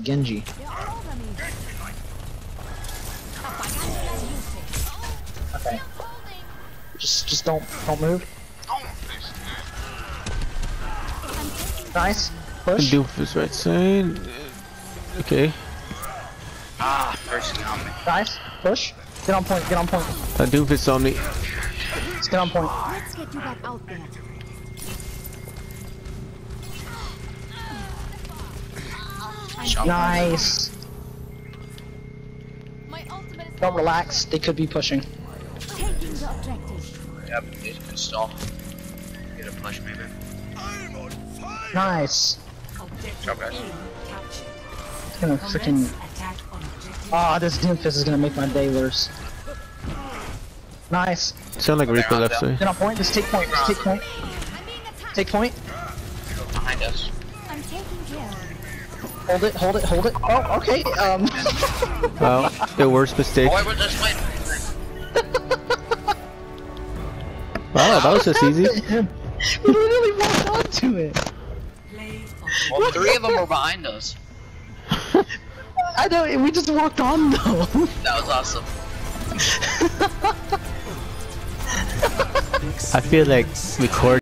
Genji. Okay. Just just don't don't move. Nice. Push. Doofus right side. Okay. Ah, first on me. Nice. Push. Get on point. Get on point. That doofus on me. Let's get on point. Let's get you back out there. Shot. Nice. My ultimate is Don't relax. They could be pushing. taking the objective. Yep, he's good stall. Get a push maybe. Nice. Job guys. It's gonna freaking. Ah, this Doomfist is gonna make my day worse. Nice. Sound like Reaper left side. Get on point. Just take point. Just take point. I'm being attacked. Take point. Behind us. I'm taking care. Hold it. Hold it. Hold it. Oh, okay. Um. Wow, the worst mistake. Oh, was just waiting. Wow, that was just easy. we literally walked onto it. Well, three of them were behind us. I know. We just walked on though. That was awesome. I feel like record